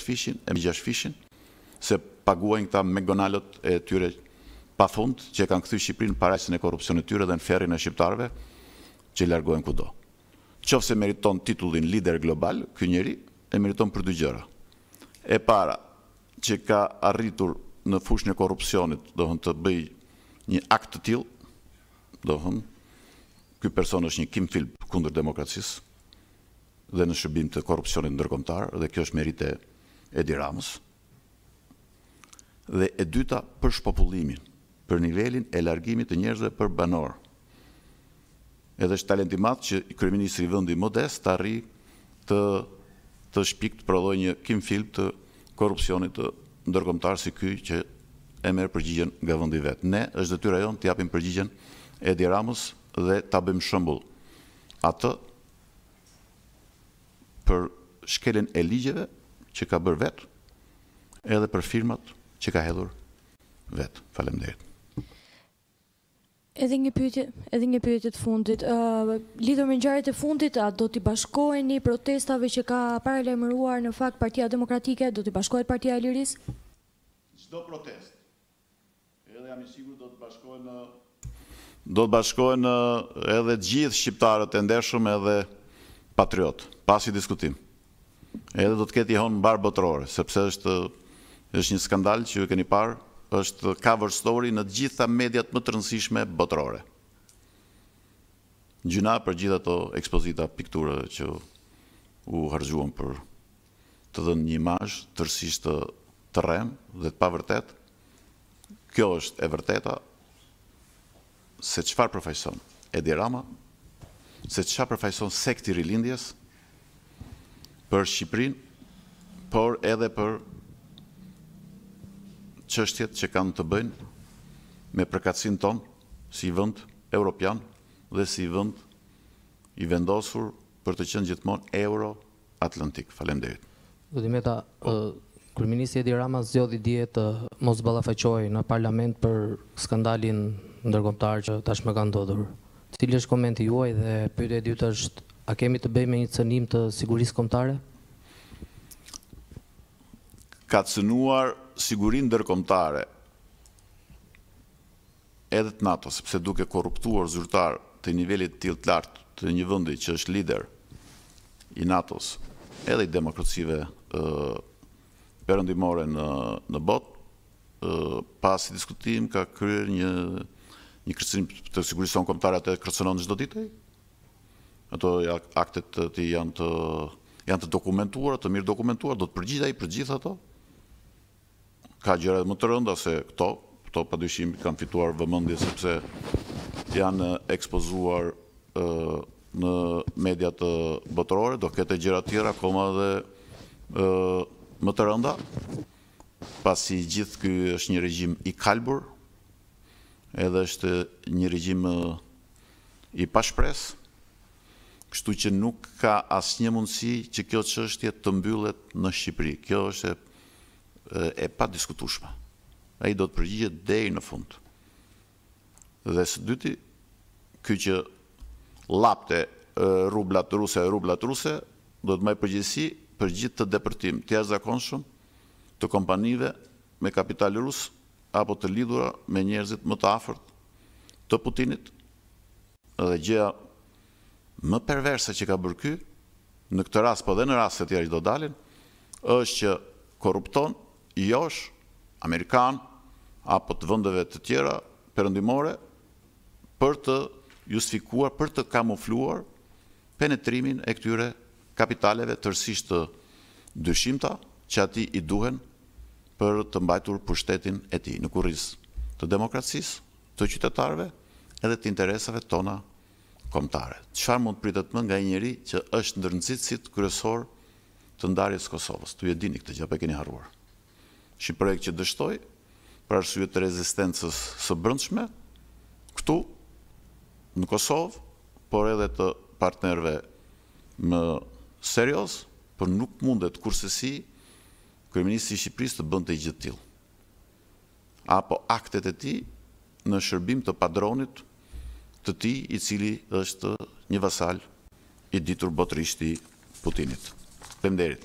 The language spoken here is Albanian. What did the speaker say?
pesëfishin e me gjashtëfishin se paguajnë këta mekgonigalët e tyre pa fund që e kanë kthy Shqipërinë në parajsën e korrupsionit të tyre dhe në ferrin e shqiptarëve që largohen kudo. Qoftë se meriton titullin lider global ky njeri e meriton për dy gjëra. E para që ka arritur në fushën e korrupsionit do të thonë të bëjë një akt të tillë do të thonë ky person është një Kim Filbi kundër demokracisë dhe në shërbim të korrupsionit ndërkombëtar dhe kjo është meritë e Edi Ramës. Dhe e dyta për shpopullimin, për nivelin e largimit të njerëzve për banor. Edhe është talent i madh që kryeministri i një vendi modest të arrijë të të shpik të prodhojë një Kim Filbi të korrupsionit të ndërkombëtar si ky që e merr përgjigjen nga vendi vet. Ne është detyra jonë t'i japim përgjigjen Edi Ramës dhe ta bëjmë shembull atë për shkeljen e ligjeve që ka bërë vetë edhe për firmat që ka hedhur vetë. Faleminderit. Edhe një pyetje, edhe një pyetje të fundit. Ë uh, lidhur me ngjarjet e fundit, a do t'i bashkoheni protestave që ka paralajmëruar në fakt Partia Demokratike, do t'i bashkohet Partia e Lirisë? Çdo protestë Edhe jam i sigurt do të bashkohen do të bashkohen edhe të gjithë shqiptarët e ndershëm edhe patriotë pa asnjë diskutim. Edhe do të ketë jehonë mbarë botërore, sepse është është një skandal që ju keni parë, është cover story në të gjitha mediat më të rëndësishme botërore. Gjynah për gjithë ato ekspozita pikture që u harxhuan për të dhënë një imazh tërësisht të të rremë dhe të pavërtetë. Kjo është e vërteta se çfarë përfaqëson Edi Rama, se çfarë përfaqëson sekti i Rilindjes për Shqipërinë, por edhe për çështjet që kanë të bëjnë me përkatësinë tonë si vend europian dhe si vend i vendosur Për të qënë gjithmonë euroatlantik. Faleminderit. Zoti Meta, kryeministri Edi Rama zgjodhi dje të mos ballafaqohej në parlament për skandalin ndërkombëtar që tashmë ka ndodhur. Cili është komenti juaj dhe pyetja e dytë është, a kemi të bëjmë me një cënim të sigurisë kombëtare? Ka cënuar sigurinë ndërkombëtare. edhe të NATO-s, sepse duke korruptuar zyrtarë të nivelit të tillë të lartë të një vendi që është lider i NATO-s, edhe i demokracive perëndimore në botë, pa asnjë diskutim ka kryer një një kërcënim të sigurisë sonë kombëtare atë e kërcënon çdo ditë ai. Ato aktet e tij janë të janë të dokumentuara, të mirë dokumentuar, do të përgjigj ai për gjithë ato. ka gjëra edhe më të rënda se këto, këto padyshim kanë fituar vëmendje sepse janë ekspozuar në mediat botërore, do ketë gjëra të tjera akoma edhe më të rënda, pasi i gjithë ky është një regjim i kalbur, edhe është një regjim i pashpresë, kështu që nuk ka asnjë mundësi që kjo çështje të mbyllet në Shqipëri. Kjo është e e padiskutueshme. Ai do të përgjigjet deri në fund. Dhe së dyti, ky që llapte rublat ruse, rublat ruse, do të mbajë përgjegjësi për gjithë atë depërtim të jashtëzakonshëm të kompanive me kapital rus apo të lidhura me njerëzit më të afërt të Putinit, Dhe gjëja më perverse që ka bërë ky, në këtë rast po dhe në raste të tjera që do dalin, është që korrupton josh amerikanë apo të vendeve të tjera perëndimore për të justifikuar, për të kamufluar penetrimin e këtyre kapitaleve tërësisht të dyshimta që atij i duhen për të mbajtur pushtetin e tij në kurriz të demokracisë të qytetarëve edhe të interesave tona kombëtare. Çfarë mund të pritet më nga një njeri që është ndër nxitësit kryesorë të ndarjes së Kosovës? Ju e dini këtë gjë apo e keni harruar? Është një projekt që dështoi për arsye të rezistencës së brendshme këtu në Kosovë, por edhe të partnerëve më serioz, por nuk mundet kurrsesi kryeministri i Shqipërisë të bënte gjë të tillë. apo aktet e tij në shërbim të padronit të tij i cili është një vasal i ditur botërisht i Putinit. Faleminderit.